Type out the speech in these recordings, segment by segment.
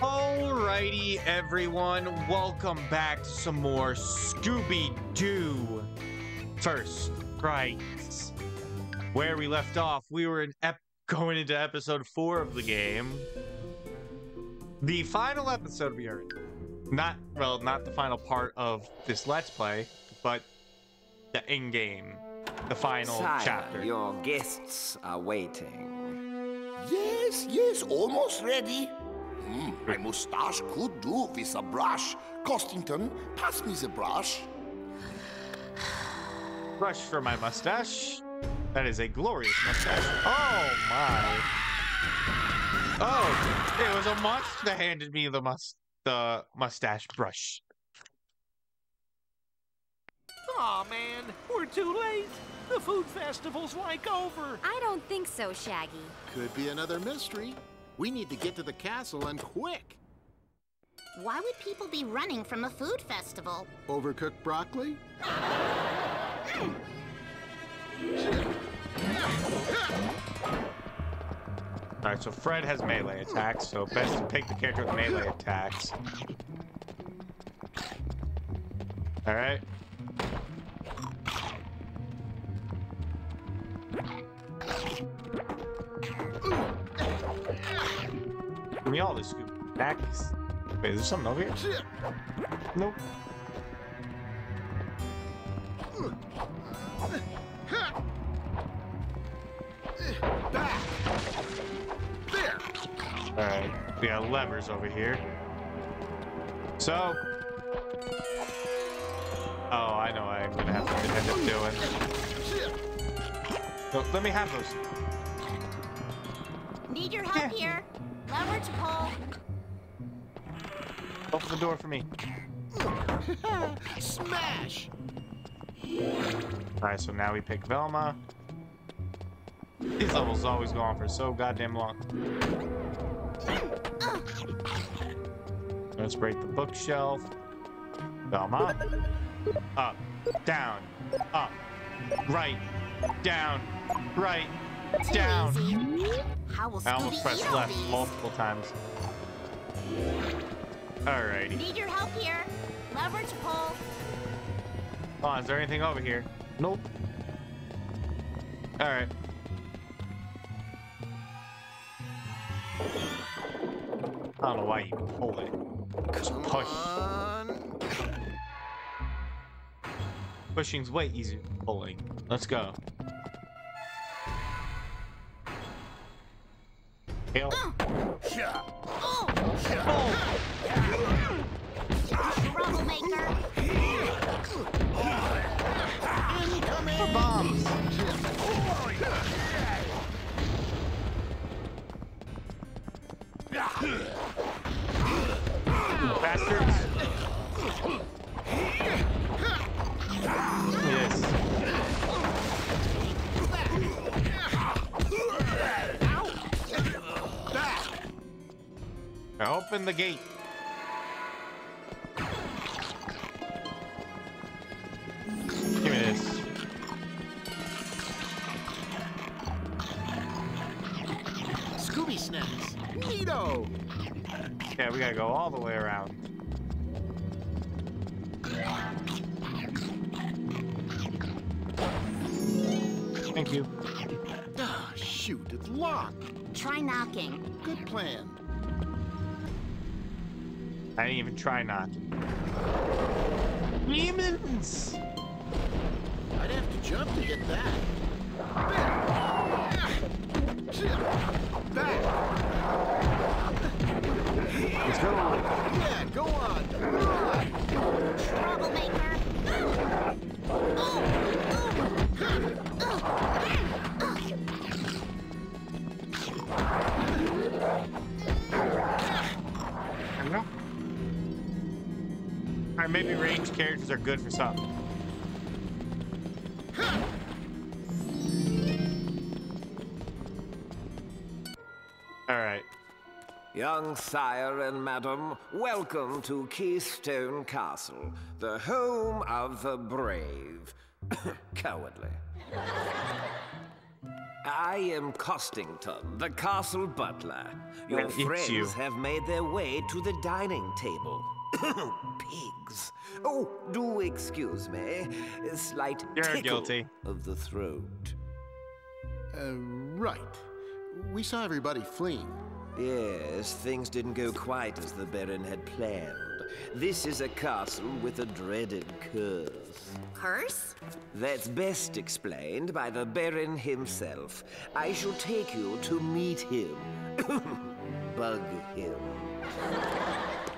Alrighty, everyone, welcome back to some more Scooby Doo. First Fright, Where we left off, we were in ep- going into episode four of the game. The final episode we are in. Not, well, not the final part of this Let's Play, but the in game, the final Sire, chapter. your guests are waiting. Yes, yes, almost ready. My mustache could do with a brush. Costington, pass me the brush. Brush for my mustache. That is a glorious mustache. Oh my. Oh, it was a monster that handed me the must the mustache brush. Aw, man, we're too late. The food festival's like over. I don't think so, Shaggy. Could be another mystery. We need to get to the castle and quick. Why would people be running from a food festival? Overcooked broccoli? Alright, so Fred has melee attacks, so best to pick the character with melee attacks. Alright. All this scoop. Backies. Wait, is there something over here? Nope. Back! There! Alright, we got levers over here. So. Oh, I know I'm gonna have to end up doing. No, let me have those. Need your help Yeah. here? Lever to pull. Open the door for me. Smash! Alright, so now we pick Velma. These levels always go on for so goddamn long. Let's break the bookshelf. Velma. Up, down, up, right, down, right, Too down. easy. How will I almost pressed left these? multiple times. Alrighty. Need your help here? Leverage to pull. Oh, is there anything over here? Nope. Alright. I don't know why you pull it. Just push. On. Pushing's way easier than pulling. Let's go. Hail. Oh, Oh! troublemaker. For bombs! Open the gate. Give me this. Scooby snacks. Neato! Yeah, we gotta go all the way around. Thank you. Ah, shoot, it's locked. Try knocking. Good plan. I didn't even try not. Demons! I'd have to jump to get that. Back! Let's go. Yeah, go on! Alright, maybe ranged characters are good for something. Alright. Young sire and madam, welcome to Keystone Castle, the home of the brave. Cowardly. I am Costington, the castle butler. Your friends you. have made their way to the dining table. Pigs. Oh, do excuse me. A slight You're tickle guilty. of the throat. Uh, right. We saw everybody fleeing. Yes, things didn't go quite as the Baron had planned. This is a castle with a dreaded curse. Curse? That's best explained by the Baron himself. I shall take you to meet him. Bug him.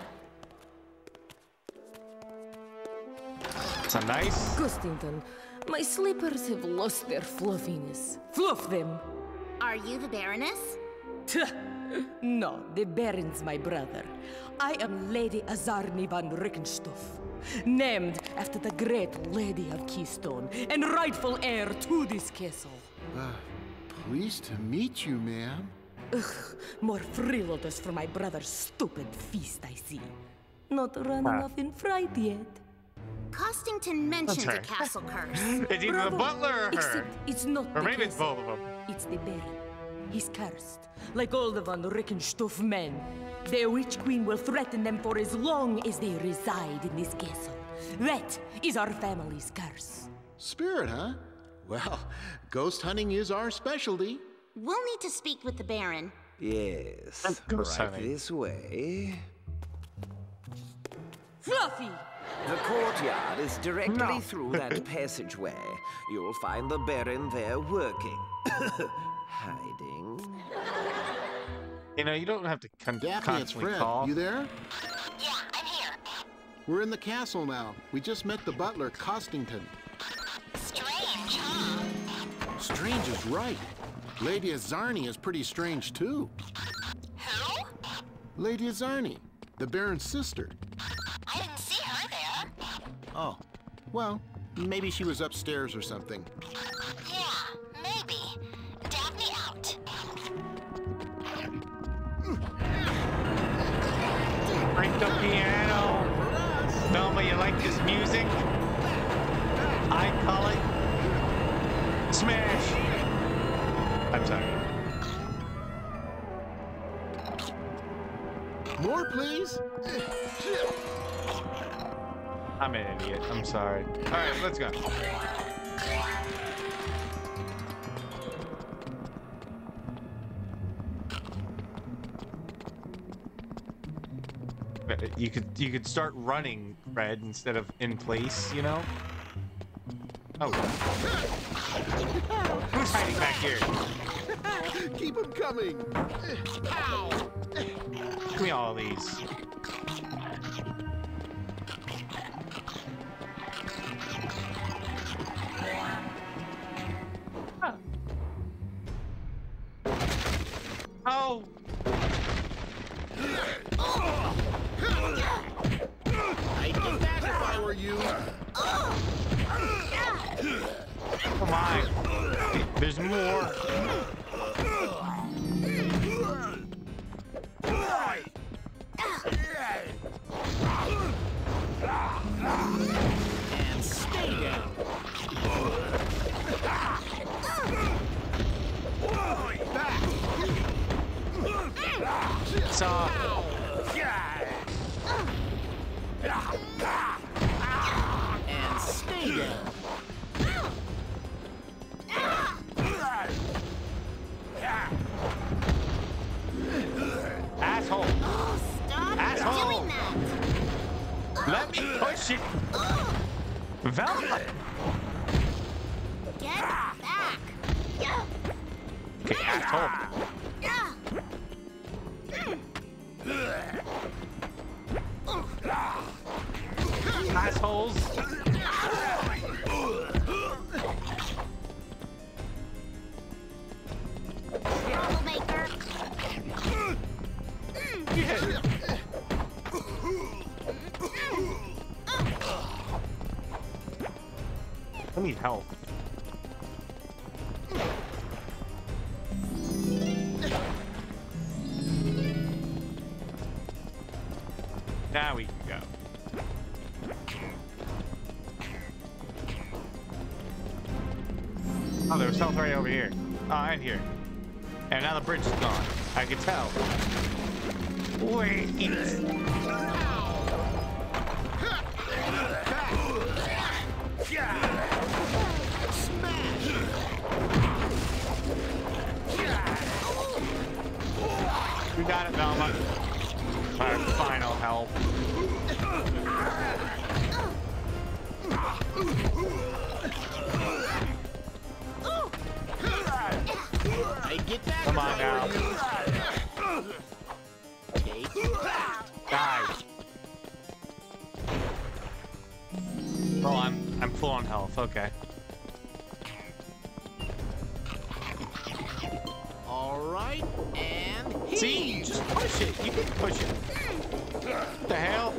It's a nice. Costington, my slippers have lost their fluffiness. Fluff them! Are you the Baroness? no, the Baron's my brother. I am Lady Azarni van Rickenstoff, named after the great Lady of Keystone and rightful heir to this castle. Pleased to meet you, ma'am. Ugh, more freeloaders for my brother's stupid feast, I see. Not running Ah. off in fright yet. Costington mentioned her. a castle curse. It's either the butler or her. Except it's not Or the maybe it's both of them. It's the Baron. He's cursed, like all the Von Rickenstoff men. The Witch Queen will threaten them for as long as they reside in this castle. That is our family's curse. Spirit, huh? Well, ghost hunting is our specialty. We'll need to speak with the Baron. Yes, Ghost right hunting. this way. Fluffy! The courtyard is directly No. through that passageway. You'll find the Baron there working. Hiding. You know, you don't have to con- Daphne, it's constantly Fred. call. You there? Yeah, I'm here. We're in the castle now. We just met the butler, Costington. Strange, huh? Strange is right. Lady Azarni is pretty strange, too. Who? Lady Azarni, the Baron's sister. I didn't see her there. Oh, well, maybe she was upstairs or something. Yeah, maybe. Daphne out. Break the piano. Velma, you like this music? I call it smash. I'm sorry. More, please? I'm an idiot. I'm sorry. All right, let's go. Uh, You could you could start running, Fred, instead of in place. You know. Oh. Who's hiding back here? Keep him coming. Give me all these. Oh. I'd get back if I were you. Come on. There's more. Help. Now we can go. Oh, there was health right over here. Ah, oh, and here. And now the bridge is gone. I can tell. Wait. We got it, Velma. Our final help. I get that. Come on now. Die. Oh, I'm I'm full on health. Okay. All right, and See, just push it. You can push it. What the hell?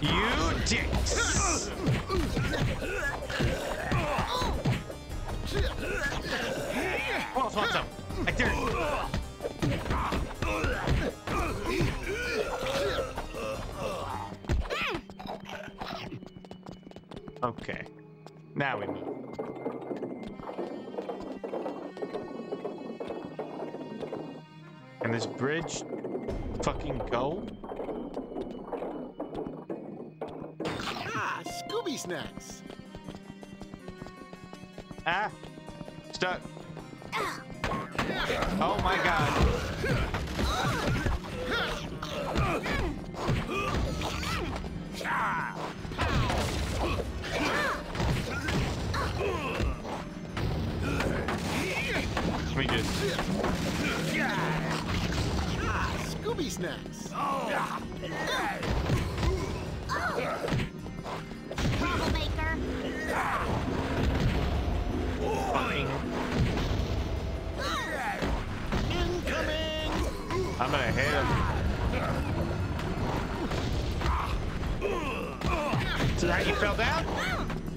You dicks! Who else wants? I. Okay. Now we move. Bridge fucking go? Ah, Scooby snacks. Ah! Stuck. Oh my god. Scooby snacks. Troublemaker. Fucking. Incoming. I'm gonna hit him. So that you fell down?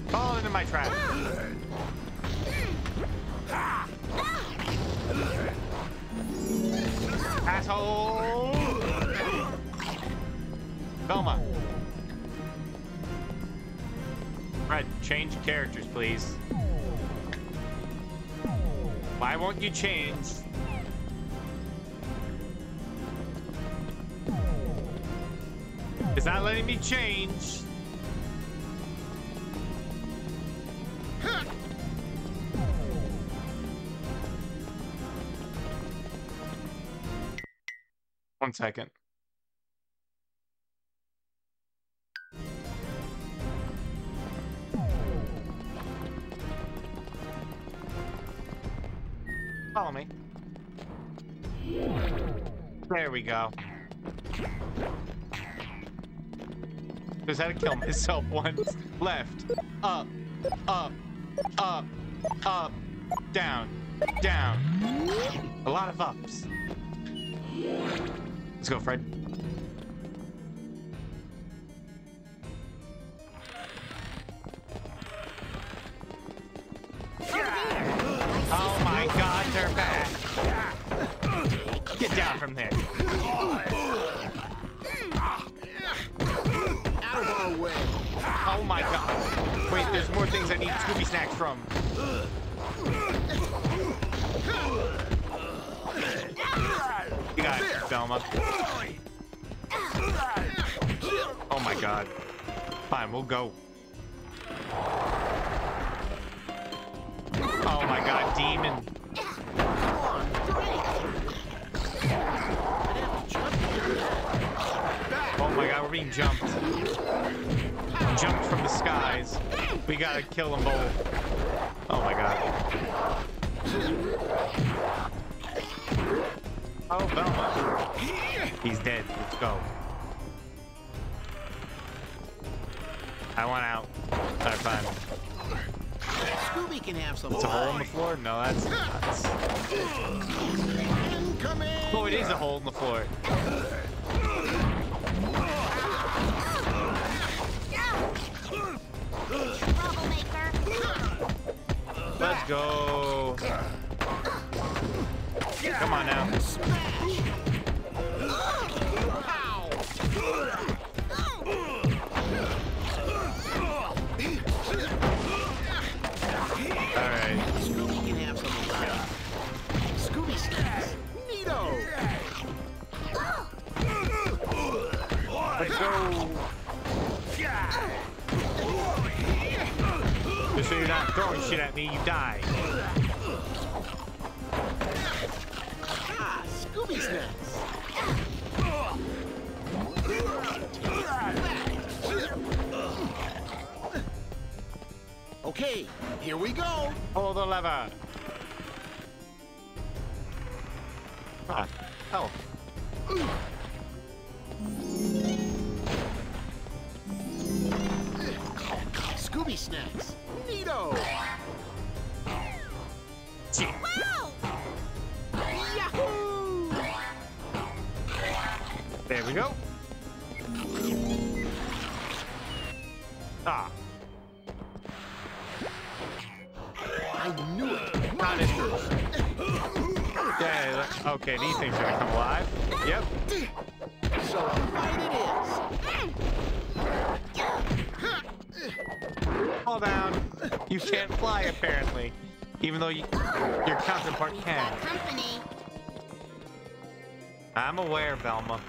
Fall into my trap. Asshole! Velma. Fred, change characters, please. Why won't you change? It's not letting me change. One second. Follow me. There we go. Just had to kill myself once. Left. Up. Up. Up. Up. Down. Down. A lot of ups. Let's go, Fred. Oh my god, they're back. Get down from there. Out of our way. Oh my god. Wait, there's more things I need Scooby Snacks from. You got it, Velma. Oh my god. Fine, we'll go. Oh my god, demon. Oh my god, we're being jumped. Jumped from the skies. We gotta kill them both. Oh my god. Oh, Velma. He's dead. Let's go. I want out. Alright, fine. Scooby can have some. It's a hole in the floor? No, that's nuts. Oh, it is a hole in the floor. Let's go. Come on now. Alright. Scooby can have some of that. Scooby Snacks. Neato. Let's go. Just so you're not throwing shit at me, you die. Here we go. Pull the lever. Ah, oh. Scooby Snacks. Neato. Shit. Yahoo! There we go. Ah, okay, these things are gonna come alive. Yep. So right it is. Fall down. You can't fly, apparently. Even though you, your counterpart can. Company. I'm aware, Velma.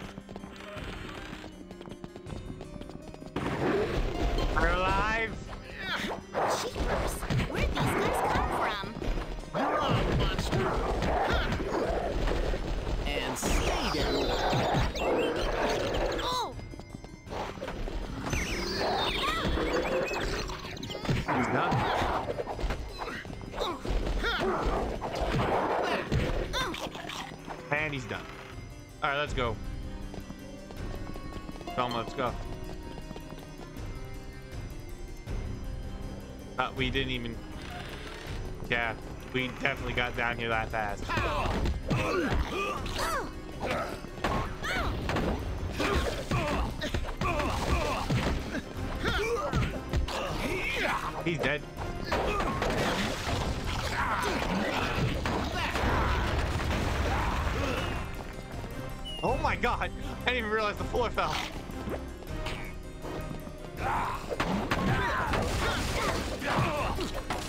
Let's go. Velma, let's go. Uh, we didn't even. Yeah, we definitely got down here that fast. Oh my god! I didn't even realize the floor fell.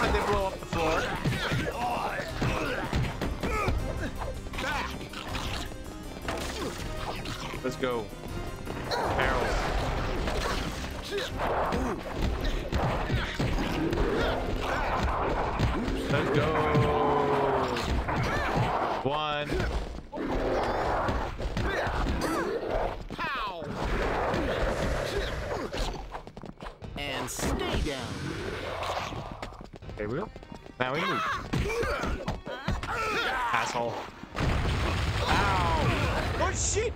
I did blow up the floor. Let's go. Barrels. Let's go. One. Down. There we go. Now we move. Asshole. Ow! Oh shit!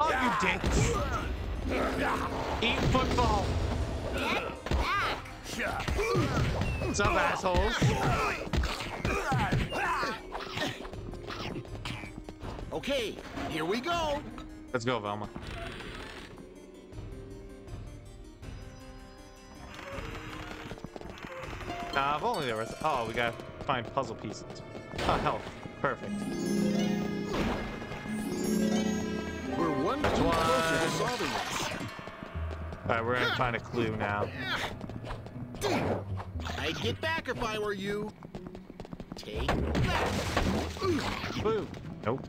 Oh, you dicks! Eat football! What's up, assholes? Okay, here we go. Let's go, Velma. Uh, if only there was. Oh, we gotta find puzzle pieces. Oh, health. Perfect. We're one clue closer to solving this. Alright, we're gonna find a clue now. I'd get back if I were you. Take that. Clue. Nope.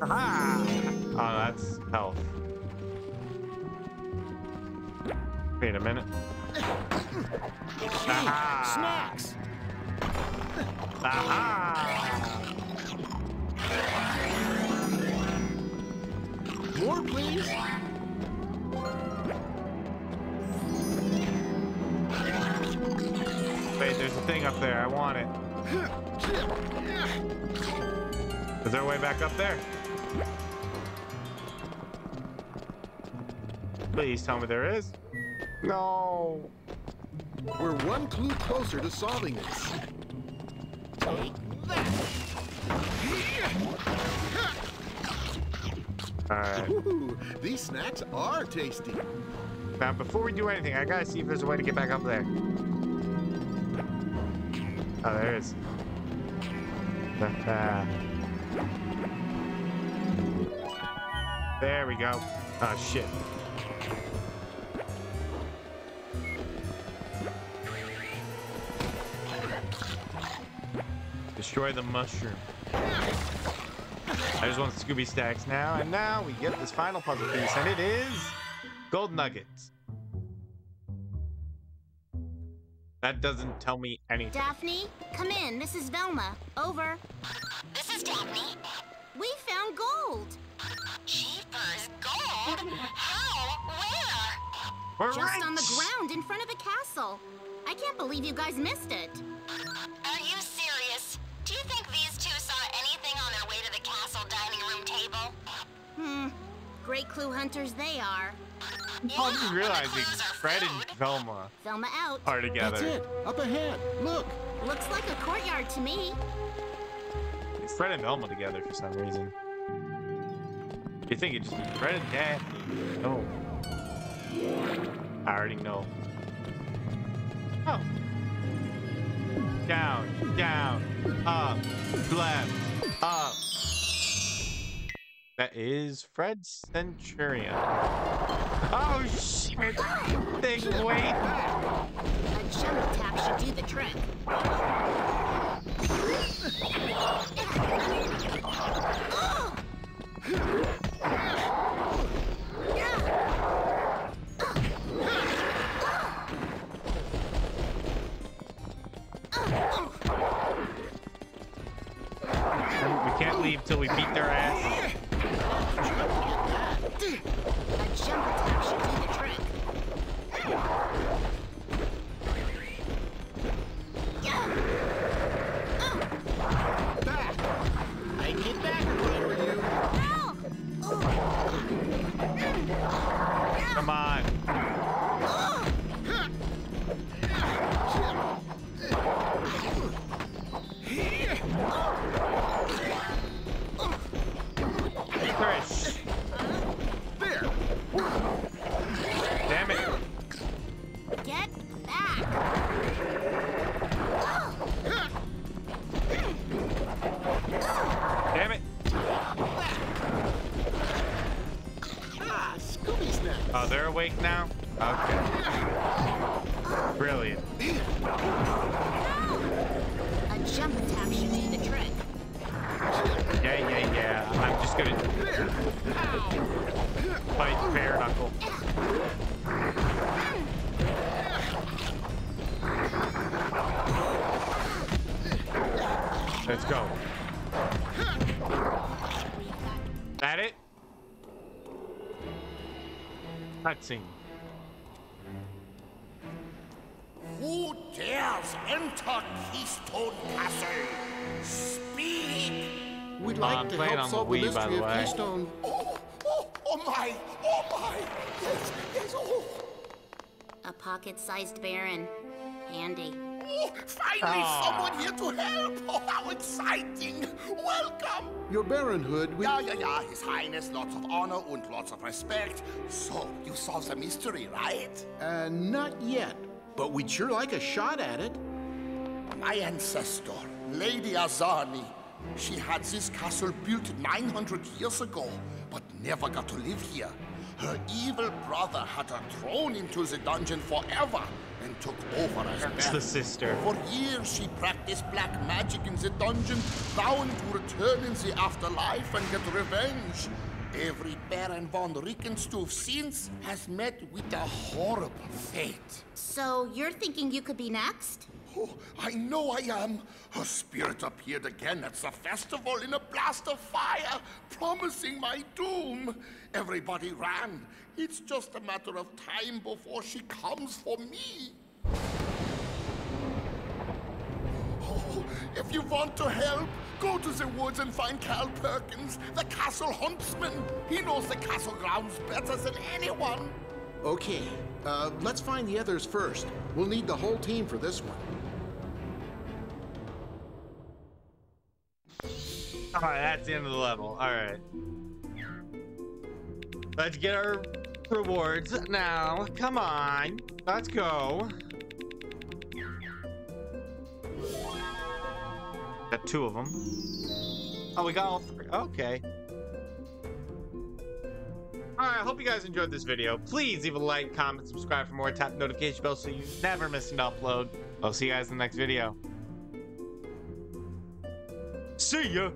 Aha! Oh, that's health. Wait a minute. Aha! Snacks. Aha! More, please. Wait, there's a thing up there. I want it. Is there a way back up there? Please tell me there is. No. We're one clue closer to solving this. Take that. Alright. These snacks are tasty. Now, before we do anything, I gotta see if there's a way to get back up there. Oh, there is. Ah. there we go. Oh, shit. Destroy the mushroom. I just want Scooby stacks now, and now we get this final puzzle piece, and it is gold nuggets. That doesn't tell me anything. Daphne, come in. This is Velma. Over. This is Daphne. We found gold. Jeepers, gold? How? Where? We're Just rich. on the ground in front of the castle. I can't believe you guys missed it. Table? Hmm. Great clue hunters they are. I'm just realizing clues are Fred and. Velma Velma out. are together. That's it. Up ahead. Look. Looks like a courtyard to me. Fred and Velma together for some reason. You think it'd just be Fred and Daphne? No. I already know. Oh. Down, down, up, left, up. That is Fred Centurion. Oh shit! Thing wait. A jump attack should do the trick. We Let's go. That it? Cutscene. Who dares enter Keystone Castle? Speak! We'd I'm like to help solve the Wii, by mystery the of. Keystone. Oh, oh, oh my! Oh my! Yes, yes, oh! A pocket-sized baron. Handy. Finally Ah. someone here to help! Oh, how exciting! Welcome! Your Baronhood, we... Yeah, yeah, yeah, His Highness, lots of honor and lots of respect. So, you solved the mystery, right? Uh, not yet. But we'd sure like a shot at it. My ancestor, Lady Azarni, she had this castle built 900 years ago, but never got to live here. Her evil brother had her thrown into the dungeon forever and took over as It's the sister. For years, she practiced black magic in the dungeon, vowing to return in the afterlife and get revenge. Every Baron von Rickenstoff since has met with a horrible fate. So you're thinking you could be next? Oh, I know I am. Her spirit appeared again at the festival in a blast of fire, promising my doom. Everybody ran. It's just a matter of time before she comes for me. Oh, if you want to help, go to the woods and find Cal Perkins, the castle huntsman. He knows the castle grounds better than anyone. Okay, uh, let's find the others first. We'll need the whole team for this one. All right, that's the end of the level. All right. Let's get our rewards now. Come on. Let's go. Got two of them. Oh, we got all three. Okay. All right, I hope you guys enjoyed this video. Please leave a like, comment, subscribe for more. Tap the notification bell so you never miss an upload. I'll see you guys in the next video. See ya.